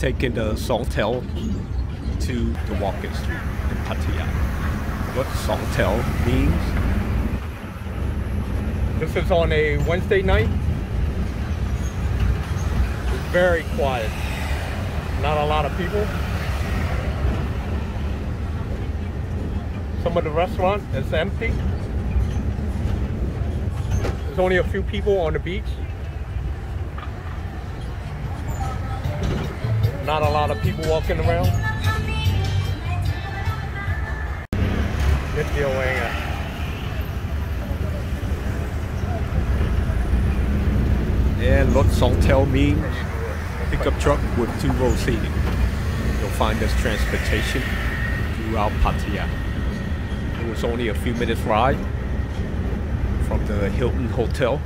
taking the songthaew to the walking street in Pattaya. What songthaew means? This is on a Wednesday night. It's very quiet. Not a lot of people. Some of the restaurant is empty. There's only a few people on the beach. Not a lot of people walking around. Good deal, Wang. And what songthaew means? Pickup truck with two row seating. You'll find this transportation throughout Pattaya. It was only a few minutes ride from the Hilton Hotel.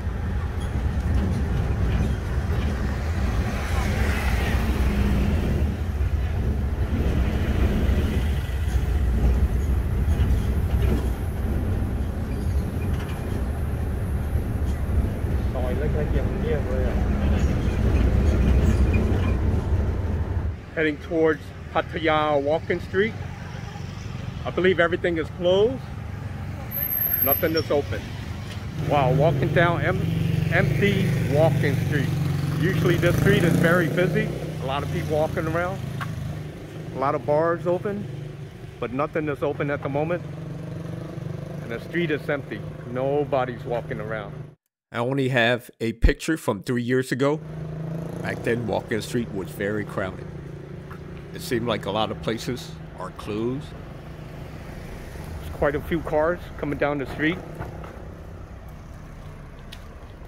Heading towards Pattaya Walking Street. I believe everything is closed. Nothing is open. Wow, walking down em empty walking street. Usually this street is very busy. A lot of people walking around. A lot of bars open, but nothing is open at the moment. And the street is empty. Nobody's walking around. I only have a picture from three years ago. Back then, Walking Street was very crowded. It seemed like a lot of places are closed. There's quite a few cars coming down the street.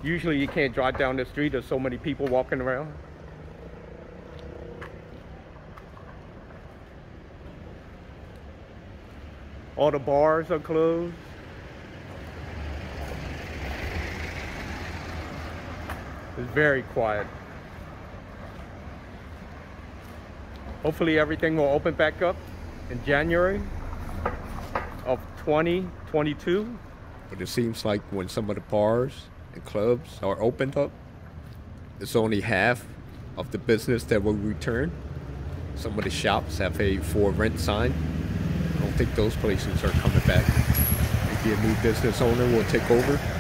Usually you can't drive down the street. There's so many people walking around. All the bars are closed. Very quiet. Hopefully everything will open back up in January of 2022. But it seems like when some of the bars and clubs are opened up, it's only half of the business that will return. Some of the shops have a for rent sign. I don't think those places are coming back. Maybe a new business owner will take over.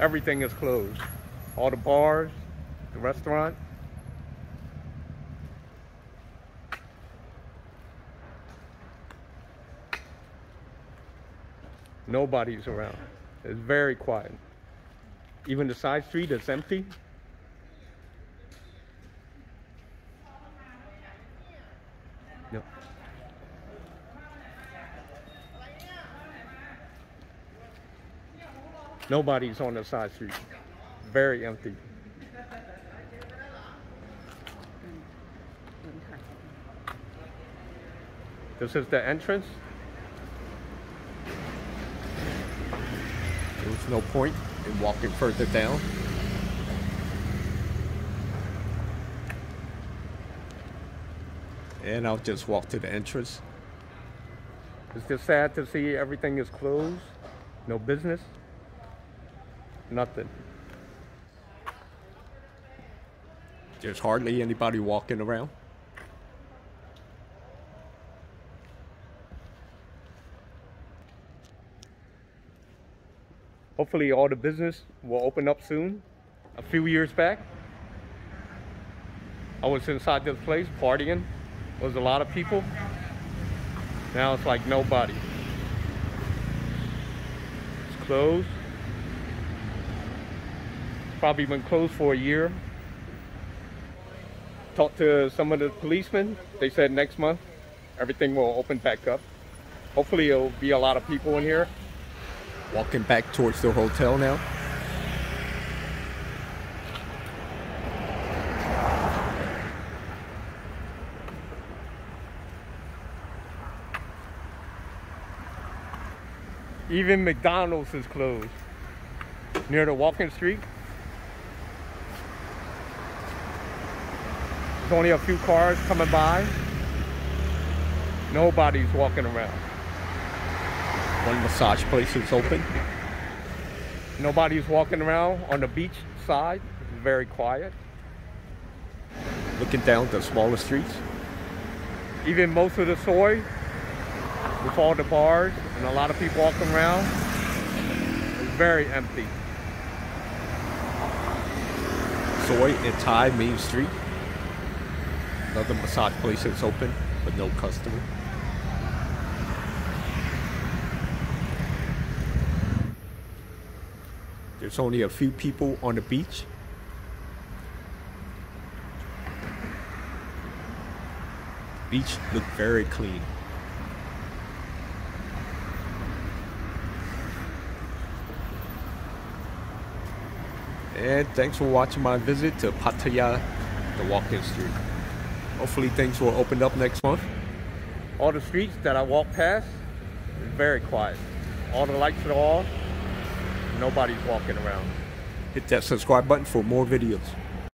Everything is closed. All the bars, the restaurant. Nobody's around. It's very quiet. Even the side street is empty. No. Nobody's on the side street. Very empty. This is the entrance. There was no point in walking further down. And I'll just walk to the entrance. It's just sad to see everything is closed. No business. Nothing. There's hardly anybody walking around. Hopefully all the business will open up soon. A few years back, I was inside this place partying. There was a lot of people. Now it's like nobody. It's closed. Probably been closed for a year. Talked to some of the policemen. They said next month everything will open back up. Hopefully it'll be a lot of people in here. Walking back towards the hotel now. Even McDonald's is closed. Near the walking street. Only a few cars coming by. Nobody's walking around. One massage place is open. Nobody's walking around on the beach side. It's very quiet. looking down the smaller streets. Even most of the soi, with all the bars and a lot of people walking around, is very empty. Soy and Thai Main Street. Another massage place that's open, but no customer. There's only a few people on the beach. Beach look very clean. And thanks for watching my visit to Pattaya, the walk-in street. Hopefully things will open up next month. All the streets that I walk past very quiet. All the lights are off. Nobody's walking around. Hit that subscribe button for more videos.